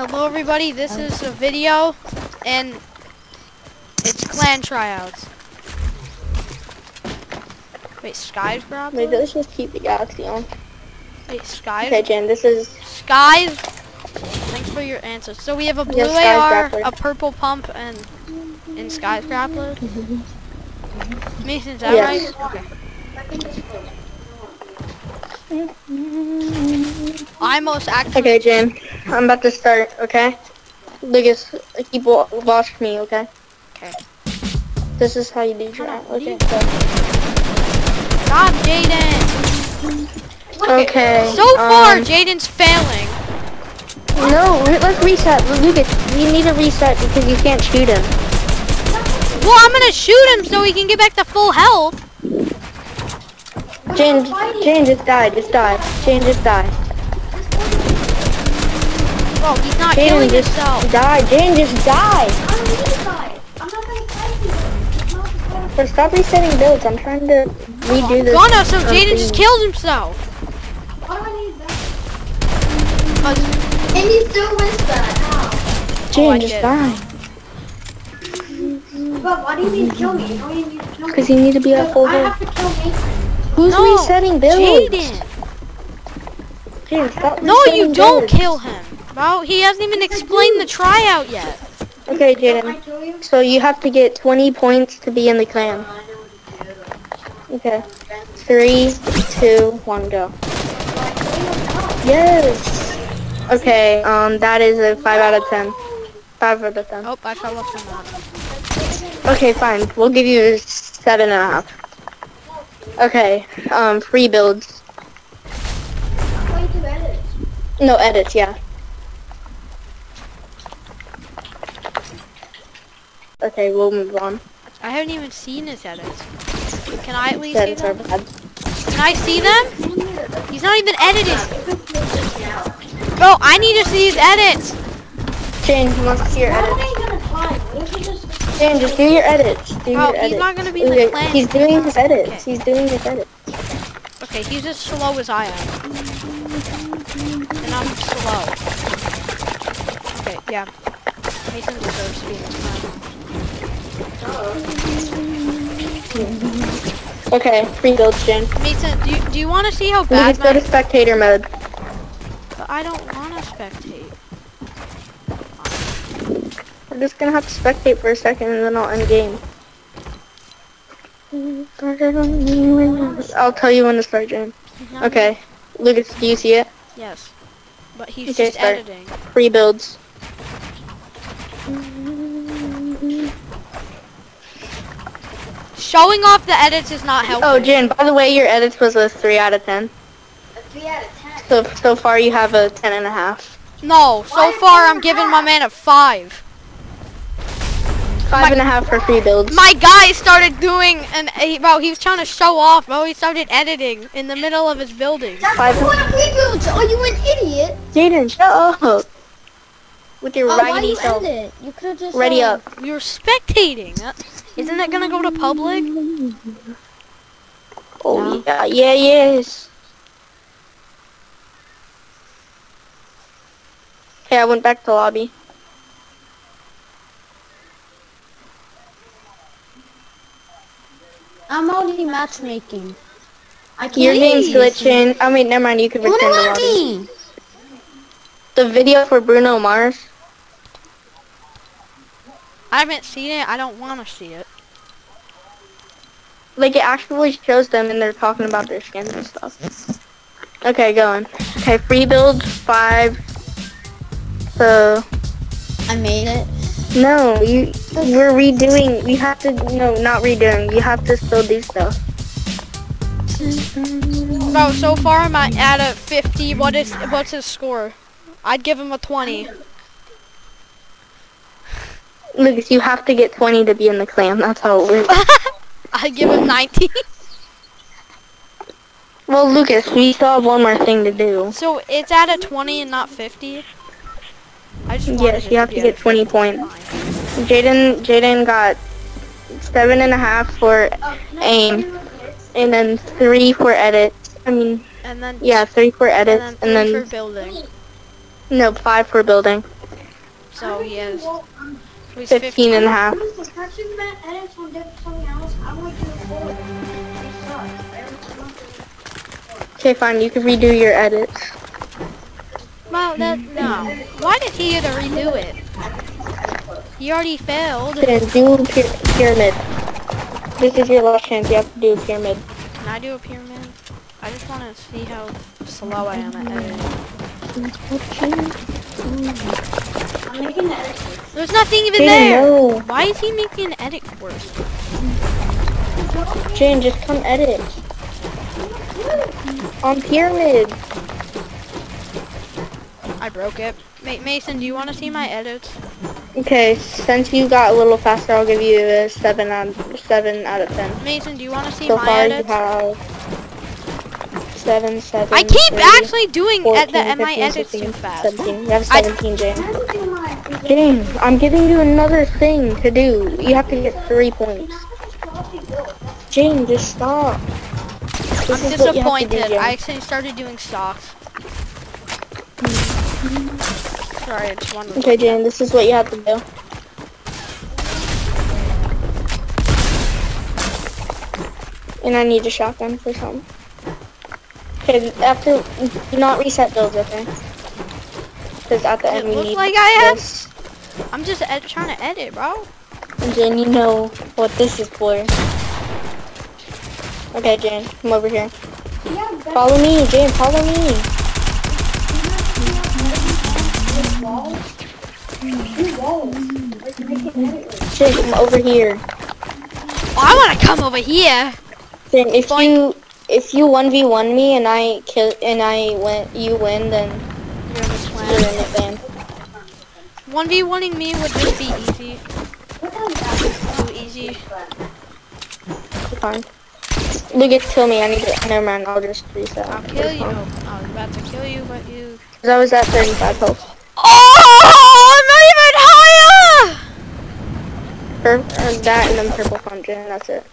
Hello everybody, this is a video and it's clan tryouts. Wait, Skies Grappler? Wait, let's just keep the galaxy on. Wait, Skies? Okay, Jen, this is Skies? Thanks for your answer. So we have a blue Yes, AR, Grappler. a purple pump, and and Skies Grappler? Mason, is that Yes. right? Okay. I'm most actually okay, Jen. I'm about to start. Okay, Lucas, keep wa- watch me. Okay. Okay. This is how you do draft. Okay. God, Jaden! Okay. So far, um, Jaden's failing. no, let's reset. Lucas, we need to reset because you can't shoot him. Well, I'm gonna shoot him so he can get back to full health. Jen, Jen, just die. Just die. Jen, just die. Bro, he's not Jen, killing just himself. die. Jen, just die. I'm not gonna fight you. But stop resetting builds. I'm trying to redo this. Gonna, so um, Jaden just killed himself. Uh, And you still missed that. How? Jen, Oh, just did. die. But why do you need to kill me? Why do you need to kill me? Because you need to be at full I have to kill me. Who's no, resetting builds? Jaden. Stop No, you don't builds. kill him. Bro, he hasn't even explained the tryout yet. Okay, Jaden. So you have to get 20 points to be in the clan. Okay. Three, two, one, go. Yes. Okay. Um, that is a five out of ten. Five out of ten. Oh, I fell off the map. Okay, fine. We'll give you seven and a half. Okay. Um, free builds. Why do edit? No edits. Yeah. Okay, we'll move on. I haven't even seen his edits. Can I at least see Edits are them? bad. Can I see them? He's not even edited. Bro, I need to see his edits. Jane, he wants to see your edits. are they gonna find? We should just. Jane, just do your edits. Do Oh, he's edits. not gonna be in the clan. He's doing his edits. Okay. He's doing his edits. Okay, he's as slow as I am. And I'm slow. Okay, yeah. Mason deserves to be in this clan. Okay, rebuild, Jane. Mason, do you, do you want to see how bad just go to spectator mode. But I don't want to spectate. We're just gonna have to spectate for a second and then I'll end game. I'll tell you when to start, Jane. No, uh-huh. Okay. Lucas, do you see it? Yes. But he's Okay, just start. editing. Free builds. Showing off the edits is not oh, helping. Oh, Jen, by the way, your edits was a 3 out of 10. A three out of ten. So, so far you have a 10 and a half. No, so far I'm giving my man a 5. Five and a half for free builds. My guy started doing an he, bro. He was trying to show off, bro. He started editing in the middle of his building. Five- What a rebuild! Are you an idiot? Jaden, shut up. With your Oh, why raggedy you self. end it? You could have just. Ready uh, up. You're spectating. Uh, Isn't that gonna go to public? Oh, yeah, yeah, yes. Okay, I went back to lobby. I'm already matchmaking. I can't. Your name's glitching. I mean, never mind. You can What return to about lobby. me? The video for Bruno Mars. I haven't seen it. I don't want to see it. Like it actually shows them, and they're talking about their skins and stuff. Okay, going. Okay, free build five. So I made it. No, you we're redoing. You have to no, not redoing. You have to still do stuff. Bro, so far I'm at, at a 50. What is what's his score? I'd give him a 20. Lucas, you have to get 20 to be in the clan. That's how it works. I'd give him 19. well, Lucas, we still have one more thing to do. so it's at a 20 and not 50. I just Yes, you have to get 20 points. Jaden, Jaden got seven and a half for aim, and then three for edits. I mean, And then yeah, three for and edits, then and then for building. no, five for building. So he has. so he's 15 and a half. Okay, fine. You can redo your edits. Well, that no. Why did he get to redo it? He already failed. Then do py- pyramid. This is your last chance. You have to do a pyramid. Can I do a pyramid? I just want to see how slow I am at editing. There's nothing even Jaden, there. no. Why is he making an edit course? Jane, just come edit. On pyramid. I broke it. Ma- Mason, do you want to see my edits? Okay, since you got a little faster, I'll give you a seven out seven out of ten. Mason, do you want to see So my far, you edits? have seven, seven. I keep three, actually doing ed- 14, the, my 15, edits too fast. 17. You have 17, Jane. Jane, I'm giving you another thing to do. You have to get three points. James, just stop. This I'm is what you have to do, disappointed. I actually started doing stocks. Sorry, I just wanted Okay, Jane, this is what you have to do. And I need a shotgun for something. Okay, after, do not reset builds, okay? Because at the It end we looks need like I am. this. I'm just ed- trying to edit, bro. And Jane, you know what this is for. Okay, Jane, come over here. Follow me, Jane, follow me. Jane, come over here. Oh, I want to come over here. Then if you if you one v one me and I kill and I win you win then You're in the you're clan. in the clan. One v oneing me would just be easy. Too easy. Fine. Lucas, kill me. I need to. Never mind. I'll just reset. I'll kill you. I was about to kill you, but you. Cause I was at 35 health. Oh, I'm not even higher. Or, that and then purple and that's it.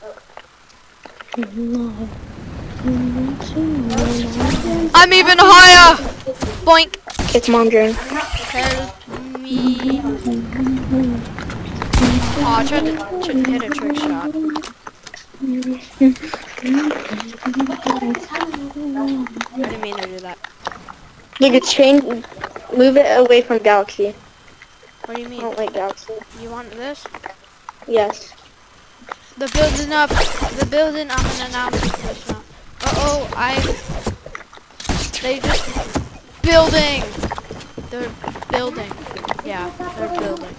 I'm even higher. Boink. It's mom Jane. Help me. Oh, I tried to tr- hit a trick shot. I didn't mean to do that. Lucas, change. Move it away from Galaxy. What do you mean? I don't like Galaxy. You want this? Yes. The building up. The building. I'm gonna this now. Uh oh, I. They just building. They're building. Yeah, they're building.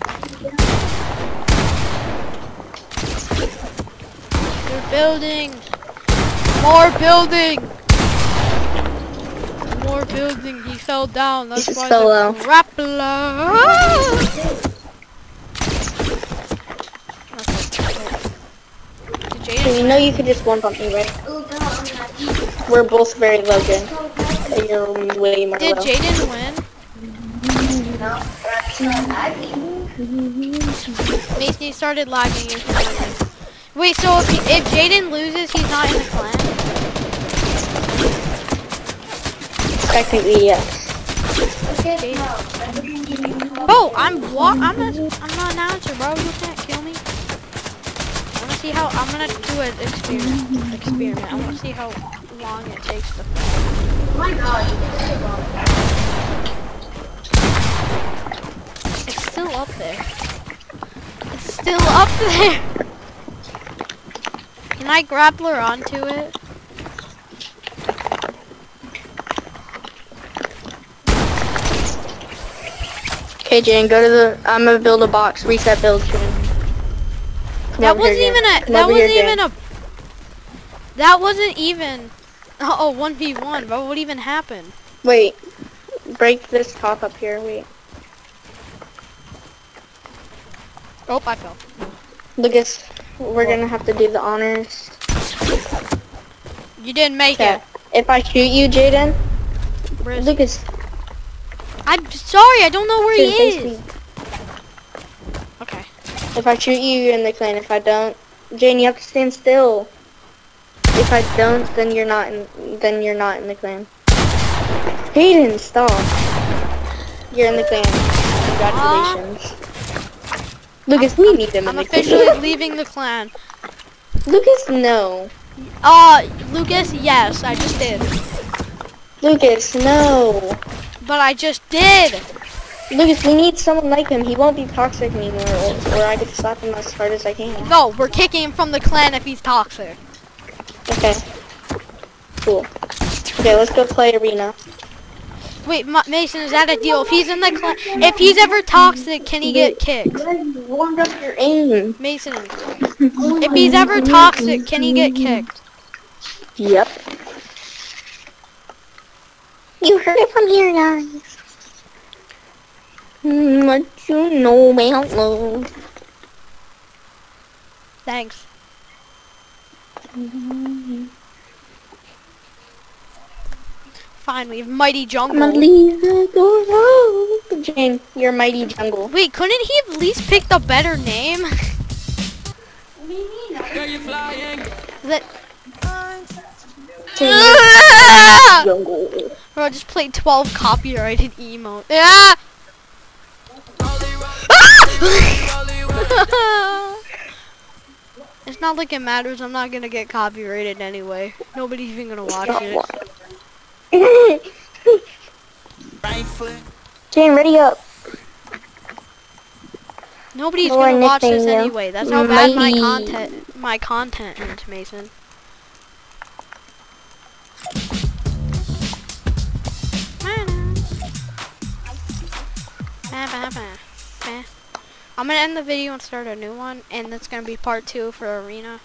They're building. More building. More building. He fell down. That's This is why so low. the grappler. So you know you could just one bump me, right? We're both very low. Uh, You're way more Did. Jaden win? No, Mason started lagging. He Wait, so if, he- if Jaden loses, he's not in the clan? Technically, yes. Bro, I'm what? I'm a, I'm not an announcer, bro. You can't kill me. I want to see how. I'm gonna do an experiment. Experiment. I want to see how long it takes to. My God. It's still up there. It's still up there. Can I grappler onto it? Okay, Jane, go to the. I'm gonna build a box. Reset build, Jane. Come that wasn't even a. Come That wasn't even Jane. a. That wasn't even. Oh, 1v1, but what even happened? Wait. Break this top up here. Wait. Oh, I fell. Lucas, we're oh. gonna have to do the honors. You didn't make Okay. it. If I shoot you, Jaden? Lucas, I'm sorry, I don't know where he is. Okay. If I shoot you, you're in the clan. If I don't, Jane, you have to stand still. If I don't, then you're not in. Then you're not in the clan. Hayden, stop. You're in the clan. Congratulations. Lucas, we need him in I'm officially leaving the clan. Lucas, no. Uh, Lucas, yes, I just did. Lucas, no. But I just did. Lucas, we need someone like him. He won't be toxic anymore, or, or I could slap him as hard as I can. No, we're kicking him from the clan if he's toxic. Okay. Cool. Okay, let's go play arena. Wait, Ma- Mason, is that a deal? If he's in the clan, if he's ever toxic, can he get kicked? Warmed up your aim. Mason, if he's ever toxic, can he get kicked? Yep. Heard it from here, guys. What you know about love? Thanks. Fine, we have mighty jungle. Jane, you're mighty jungle. Wait, couldn't he at least picked a better name? that jungle. Bro, I just played 12 copyrighted emote. Yeah! it's not like it matters. I'm not gonna get copyrighted anyway. Nobody's even gonna watch it. Jane, ready up. Nobody's gonna watch this you. anyway. That's how bad my Mighty. content my content is, Mason. I'm gonna end the video and start a new one, and that's gonna be part two for arena.